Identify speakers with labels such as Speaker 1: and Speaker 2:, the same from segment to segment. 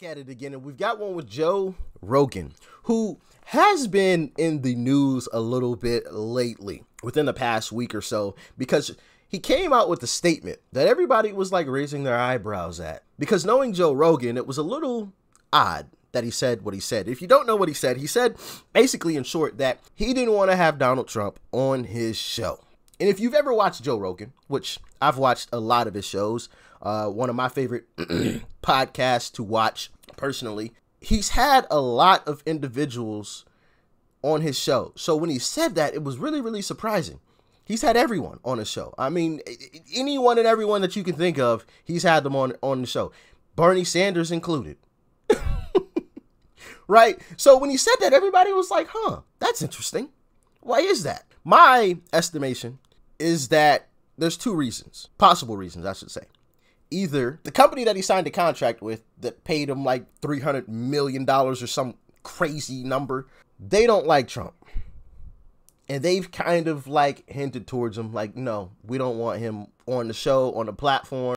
Speaker 1: back at it again, and we've got one with Joe Rogan, who has been in the news a little bit lately within the past week or so because he came out with a statement that everybody was like raising their eyebrows at. Because knowing Joe Rogan, it was a little odd that he said what he said. If you don't know what he said, he said basically in short that he didn't want to have Donald Trump on his show. And if you've ever watched Joe Rogan, which I've watched a lot of his shows, uh, one of my favorite podcasts to watch personally, he's had a lot of individuals on his show. So when he said that, it was really, really surprising. He's had everyone on his show. I mean, anyone and everyone that you can think of, he's had them on on the show. Bernie Sanders included. right? So when he said that, everybody was like, huh, that's interesting. Why is that? My estimation is that there's two reasons, possible reasons, I should say. Either the company that he signed a contract with that paid him like $300 million or some crazy number, they don't like Trump. And they've kind of like hinted towards him like no we don't want him on the show on the platform.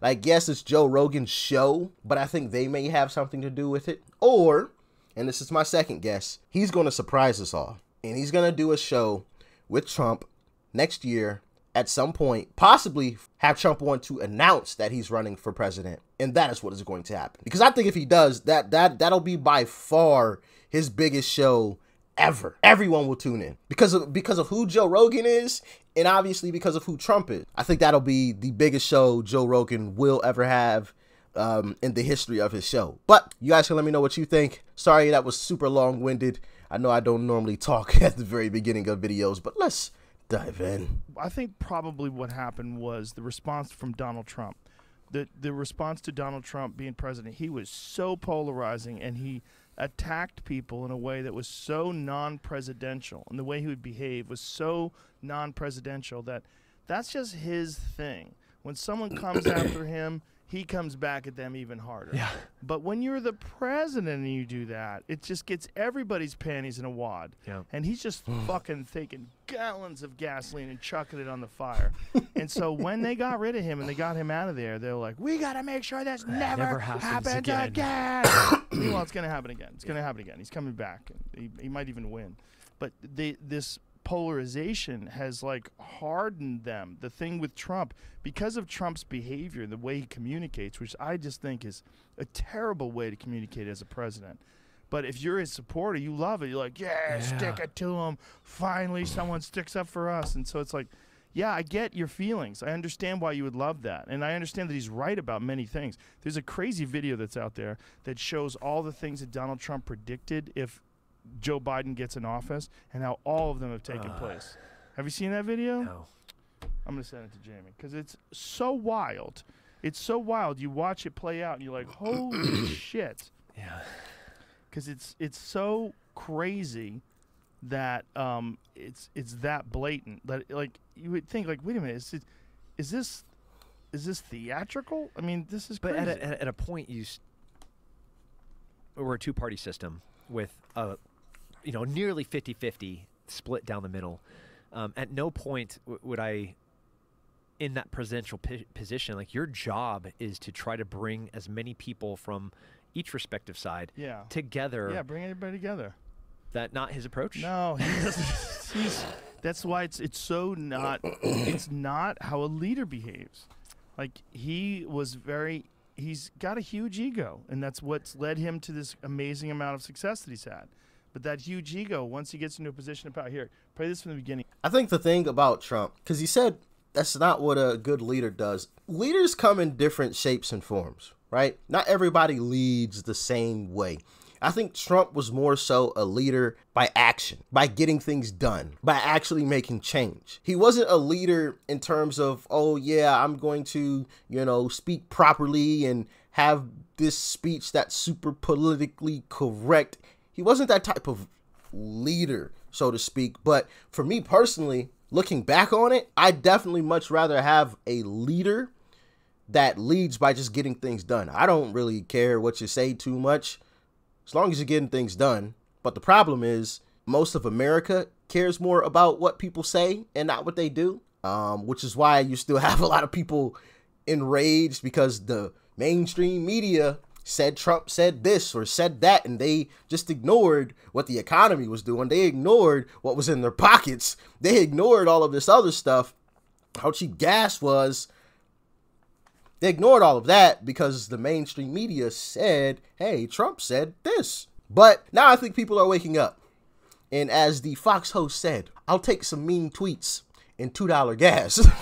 Speaker 1: Like yes it's joe rogan's show but i think they may have something to do with it. Or and this is my second guess he's going to surprise us all. And he's going to do a show with trump next year at some point possibly have trump want to announce that he's running for president and that is what is going to happen because i think if he does that that that'll be by far his biggest show ever. Everyone will tune in because of because of who Joe Rogan is and obviously because of who Trump is. I think that'll be the biggest show Joe Rogan will ever have um, in the history of his show. But you guys can let me know what you think. Sorry that was super long-winded. I know I don't normally talk at the very beginning of videos, but let's dive in.
Speaker 2: I think probably what happened was the response from Donald Trump. The the response to Donald Trump being president, he was so polarizing and he attacked people in a way that was so non-presidential and the way he would behave was so non-presidential that that's just his thing when someone comes after him he comes back at them even harder.
Speaker 3: Yeah.
Speaker 2: But when you're the president and you do that, it just gets everybody's panties in a wad.
Speaker 3: Yeah.
Speaker 2: And he's just fucking taking gallons of gasoline and chucking it on the fire. and so when they got rid of him and they got him out of there, they're like, "We got to make sure this never,
Speaker 3: Never happens
Speaker 2: happens
Speaker 3: again."
Speaker 2: again." Meanwhile, it's gonna happen again. It's gonna happen again. He's coming back. He, he might even win. But they, this polarization has like hardened them. The thing with Trump, because of Trump's behavior, the way he communicates, which I just think is a terrible way to communicate as a president. But if you're his supporter, you love it. You're like, yeah, stick it to him. Finally, someone sticks up for us. And so it's like, yeah, I get your feelings. I understand why you would love that. And I understand that he's right about many things. There's a crazy video that's out there that shows all the things that Donald Trump predicted if Joe Biden gets in office and how all of them have taken place. Have you seen that video?
Speaker 3: No.
Speaker 2: I'm going to send it to Jamie because it's so wild. It's so wild. You watch it play out and you're like, holy shit.
Speaker 3: Yeah.
Speaker 2: Because it's, it's so crazy that um, it's, it's that blatant. That, like, you would think, like, wait a minute, is, it, is this. Is this theatrical? I mean, this is
Speaker 3: But
Speaker 2: crazy.
Speaker 3: at a, at a- point, you s- we're a two-party system with a, you know, nearly 50-50 split down the middle. Um, at no point w- would I, in that presidential pi- position, like your job is to try to bring as many people from each respective side
Speaker 2: yeah.
Speaker 3: together.
Speaker 2: Yeah, bring everybody together.
Speaker 3: That not his approach.
Speaker 2: No, he doesn't. he's, that's why it's it's so not. It's not how a leader behaves. Like he was very. He's got a huge ego, and that's what's led him to this amazing amount of success that he's had. But that huge ego, once he gets into a position of power, here, play this from the beginning.
Speaker 1: I think the thing about Trump, because he said that's not what a good leader does. Leaders come in different shapes and forms, right? Not everybody leads the same way. I think Trump was more so a leader by action, by getting things done, by actually making change. He wasn't a leader in terms of, oh, yeah, I'm going to, you know, speak properly and have this speech that's super politically correct. He wasn't that type of leader, so to speak. But for me personally, looking back on it, I definitely much rather have a leader that leads by just getting things done. I don't really care what you say too much, as long as you're getting things done. But the problem is, most of America cares more about what people say and not what they do, um, which is why you still have a lot of people enraged because the mainstream media said Trump said this or said that, and they just ignored what the economy was doing. They ignored what was in their pockets. They ignored all of this other stuff, how cheap gas was. They ignored all of that because the mainstream media said, hey, Trump said this. But now I think people are waking up. And as the Fox host said, I'll take some mean tweets and $2 gas.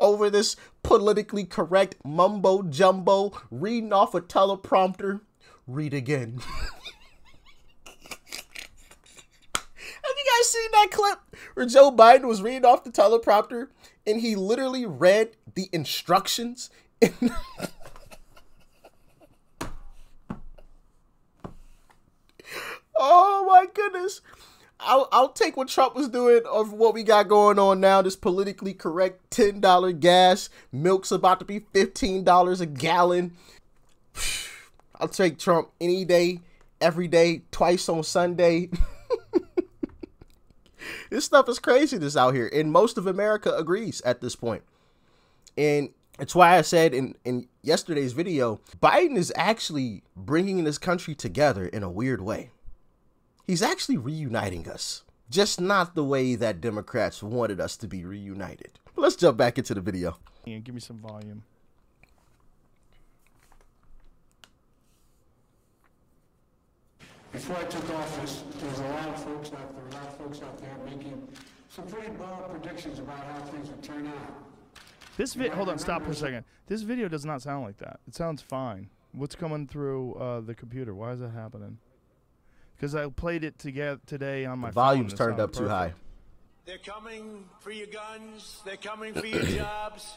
Speaker 1: over this politically correct mumbo jumbo, reading off a teleprompter. Read again. Have you guys seen that clip where Joe Biden was reading off the teleprompter and he literally read the instructions? oh my goodness. I'll, I'll take what Trump was doing of what we got going on now. This politically correct $10 gas. Milk's about to be $15 a gallon. I'll take Trump any day, every day, twice on Sunday. this stuff is crazy. craziness out here. And most of America agrees at this point. And it's why I said in, in yesterday's video, Biden is actually bringing this country together in a weird way he's actually reuniting us. Just not the way that Democrats wanted us to be reunited. let's jump back into the video.
Speaker 2: Yeah, give me some volume.
Speaker 4: Before I took office, there was a lot of folks out there, a lot of folks out there making some pretty bold predictions about how things would turn out.
Speaker 2: This vid, hold on, stop for a second. This video does not sound like that. It sounds fine. What's coming through uh, the computer? Why is that happening? Because I played it together today on my
Speaker 1: the volume's
Speaker 2: phone.
Speaker 1: turned up perfect. too high.
Speaker 5: They're coming for your guns. They're coming for your jobs,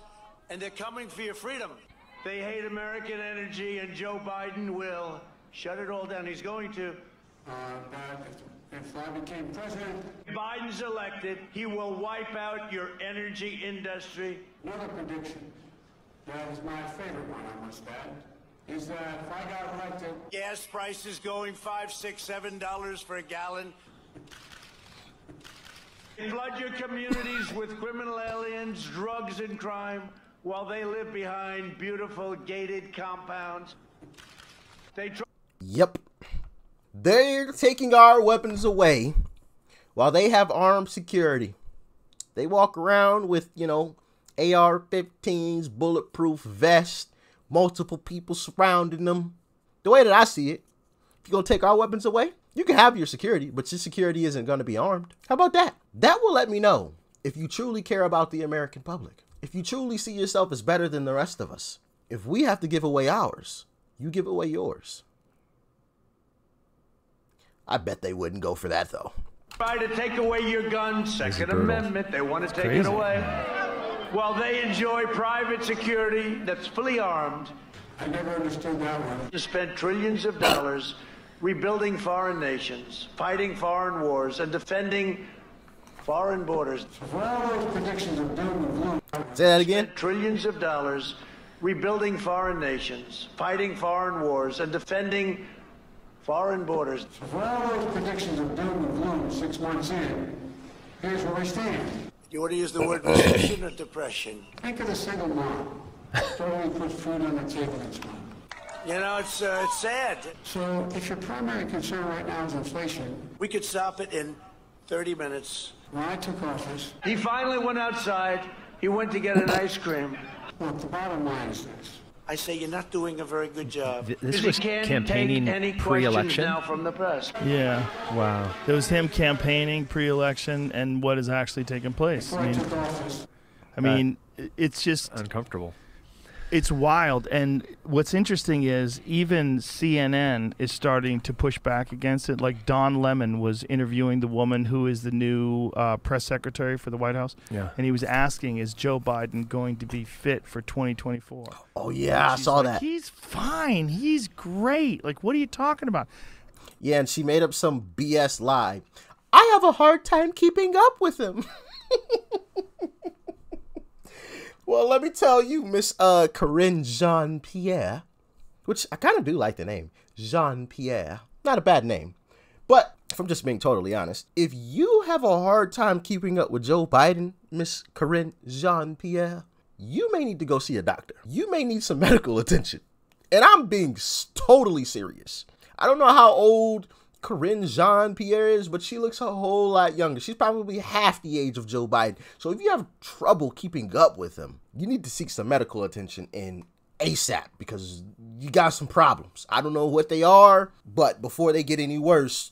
Speaker 5: and they're coming for your freedom. They hate American energy, and Joe Biden will shut it all down. He's going to.
Speaker 4: Uh, if I became president,
Speaker 5: Biden's elected, he will wipe out your energy industry.
Speaker 4: Another prediction. That is my favorite one, I must add is that if I got elected,
Speaker 5: gas prices going five, six, seven dollars for a gallon. Flood your communities with criminal aliens, drugs, and crime while they live behind beautiful gated compounds. They try-
Speaker 1: Yep. They're taking our weapons away while they have armed security. They walk around with, you know, AR 15s, bulletproof vests, multiple people surrounding them. The way that I see it, if you're going to take our weapons away, you can have your security, but your security isn't going to be armed. How about that? That will let me know if you truly care about the American public. If you truly see yourself as better than the rest of us. If we have to give away ours, you give away yours. I bet they wouldn't go for that though.
Speaker 5: Try to take away your guns, Second Amendment. They want to take crazy. it away while they enjoy private security that's fully armed.
Speaker 4: I never understood that one.
Speaker 5: To spend trillions of dollars rebuilding foreign nations, fighting foreign wars, and defending foreign borders.
Speaker 4: For those predictions of doom and gloom.
Speaker 1: Say that again.
Speaker 5: Trillions of dollars rebuilding foreign nations, fighting foreign wars, and defending foreign borders.
Speaker 4: For all those predictions of doom and gloom six months in, here's where we stand.
Speaker 5: You want to use the word recession or depression?
Speaker 4: Think of the single mom. Totally put food on the table each month.
Speaker 5: You know, it's uh, it's sad.
Speaker 4: So, if your primary concern right now is inflation,
Speaker 5: we could stop it in 30 minutes.
Speaker 4: When I took office,
Speaker 5: he finally went outside. He went to get an ice cream.
Speaker 4: Look, the bottom line is this.
Speaker 5: I say you're not doing a very good job.
Speaker 3: This was campaigning pre-election.
Speaker 5: Now from the press.
Speaker 2: Yeah.
Speaker 3: Wow.
Speaker 2: It was him campaigning pre-election and what has actually taken place.
Speaker 4: I
Speaker 2: mean, I mean, it's just
Speaker 3: uncomfortable
Speaker 2: it's wild. And what's interesting is even CNN is starting to push back against it. Like Don Lemon was interviewing the woman who is the new uh, press secretary for the White House.
Speaker 3: Yeah.
Speaker 2: And he was asking, is Joe Biden going to be fit for 2024?
Speaker 1: Oh, yeah, I saw
Speaker 2: like,
Speaker 1: that.
Speaker 2: He's fine. He's great. Like, what are you talking about?
Speaker 1: Yeah, and she made up some BS lie. I have a hard time keeping up with him. Well, let me tell you, Miss uh Karine Jean Pierre, which I kind of do like the name Jean Pierre. Not a bad name, but if I'm just being totally honest, if you have a hard time keeping up with Joe Biden, Miss Karine Jean Pierre, you may need to go see a doctor. You may need some medical attention. And I'm being totally serious. I don't know how old Karine Jean Pierre is, but she looks a whole lot younger. She's probably half the age of Joe Biden. So if you have trouble keeping up with him, you need to seek some medical attention and ASAP because you got some problems. I don't know what they are, but before they get any worse,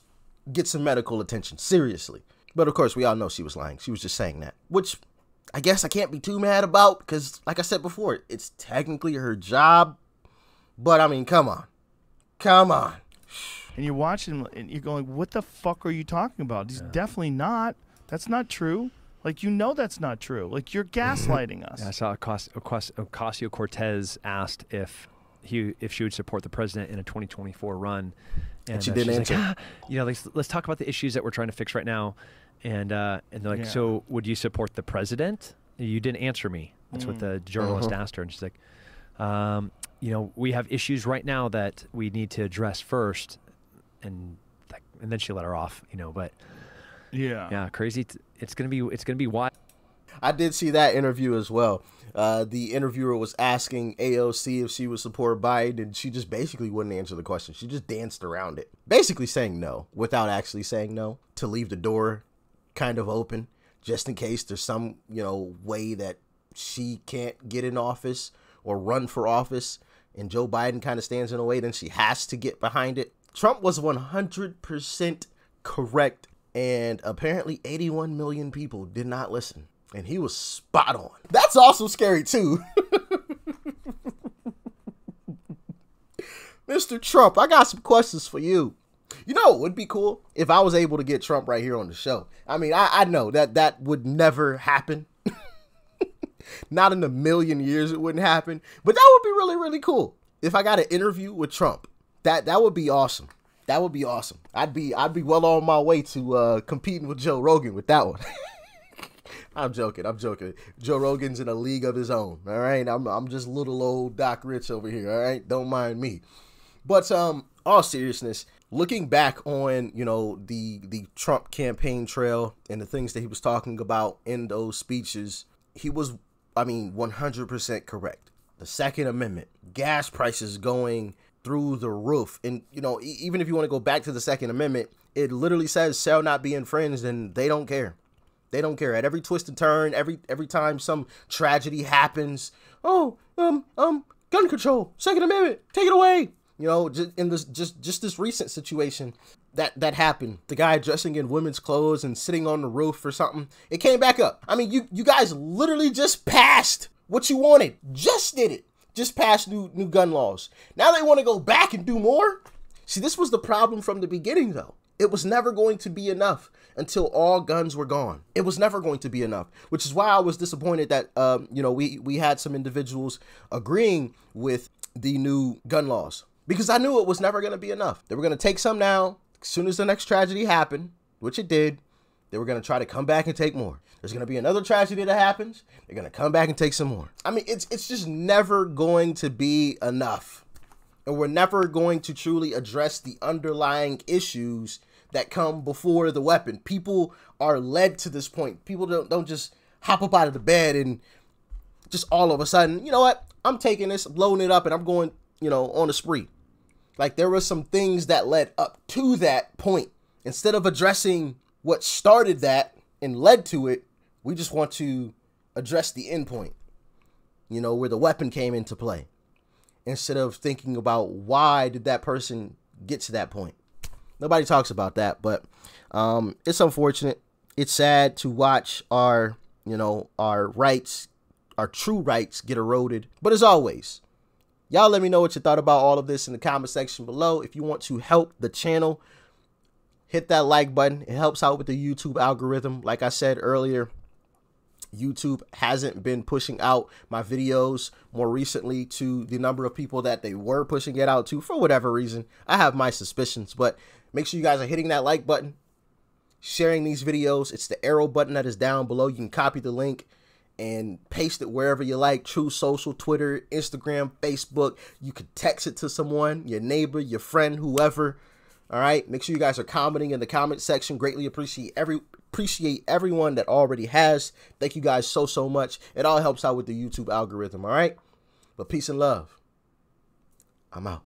Speaker 1: get some medical attention. Seriously. But of course, we all know she was lying. She was just saying that, which I guess I can't be too mad about because, like I said before, it's technically her job. But I mean, come on. Come on.
Speaker 2: And you're watching and you're going, what the fuck are you talking about? He's definitely not. That's not true. Like, you know that's not true. Like, you're gaslighting us.
Speaker 3: Yeah, I saw Ocasio Cortez asked if he if she would support the president in a 2024 run, and,
Speaker 1: she
Speaker 3: uh,
Speaker 1: didn't
Speaker 3: she's like,
Speaker 1: answer.
Speaker 3: "Ah, you know, let's let's talk about the issues that we're trying to fix right now, and uh, and they're like,
Speaker 2: Yeah.
Speaker 3: so would you support the president? You didn't answer me. That's what the journalist
Speaker 1: Uh-huh.
Speaker 3: asked her, and she's like, um, you know, we have issues right now that we need to address first, and like, and then she let her off, you know, but
Speaker 2: Yeah.
Speaker 3: yeah, crazy. T- it's gonna be it's gonna be wild.
Speaker 1: I did see that interview as well. Uh, the interviewer was asking AOC if she would support Biden, and she just basically wouldn't answer the question. She just danced around it, basically saying no without actually saying no to leave the door kind of open just in case there's some you know way that she can't get in office or run for office and Joe Biden kind of stands in the way, then she has to get behind it. Trump was 100% correct, and apparently 81 million people did not listen. And he was spot on. That's also scary, too. Mr. Trump, I got some questions for you. You know, it would be cool if I was able to get Trump right here on the show. I mean, I, I know that that would never happen. Not in a million years it wouldn't happen, but that would be really, really cool if I got an interview with Trump. That that would be awesome. That would be awesome. I'd be I'd be well on my way to uh, competing with Joe Rogan with that one. I'm joking. I'm joking. Joe Rogan's in a league of his own. All right. I'm I'm just little old Doc Rich over here. All right. Don't mind me. But um, all seriousness, looking back on you know the the Trump campaign trail and the things that he was talking about in those speeches, he was, I mean, 100% correct. The Second Amendment, gas prices going through the roof, and you know even if you want to go back to the Second Amendment, it literally says shall not be infringed, and they don't care. They don't care. At every twist and turn, every every time some tragedy happens, oh, um, um, gun control, Second Amendment, take it away. You know, just in this just just this recent situation that that happened, the guy dressing in women's clothes and sitting on the roof or something, it came back up. I mean, you you guys literally just passed what you wanted, just did it, just passed new new gun laws. Now they want to go back and do more. See, this was the problem from the beginning, though. It was never going to be enough until all guns were gone. It was never going to be enough, which is why I was disappointed that um, you know we we had some individuals agreeing with the new gun laws because I knew it was never going to be enough. They were going to take some now as soon as the next tragedy happened, which it did. They were going to try to come back and take more. There's going to be another tragedy that happens. They're going to come back and take some more. I mean, it's it's just never going to be enough and we're never going to truly address the underlying issues that come before the weapon. People are led to this point. People don't don't just hop up out of the bed and just all of a sudden, you know what? I'm taking this, blowing it up, and I'm going, you know, on a spree. Like there were some things that led up to that point. Instead of addressing what started that and led to it, we just want to address the end point. You know, where the weapon came into play instead of thinking about why did that person get to that point. Nobody talks about that, but um, it's unfortunate. It's sad to watch our, you know, our rights, our true rights get eroded. But as always, y'all let me know what you thought about all of this in the comment section below. If you want to help the channel, hit that like button. It helps out with the YouTube algorithm. Like I said earlier, YouTube hasn't been pushing out my videos more recently to the number of people that they were pushing it out to for whatever reason. I have my suspicions, but make sure you guys are hitting that like button, sharing these videos. It's the arrow button that is down below. You can copy the link and paste it wherever you like Truth Social, Twitter, Instagram, Facebook. You could text it to someone, your neighbor, your friend, whoever. All right. Make sure you guys are commenting in the comment section. Greatly appreciate every appreciate everyone that already has. Thank you guys so so much. It all helps out with the YouTube algorithm. All right. But peace and love. I'm out.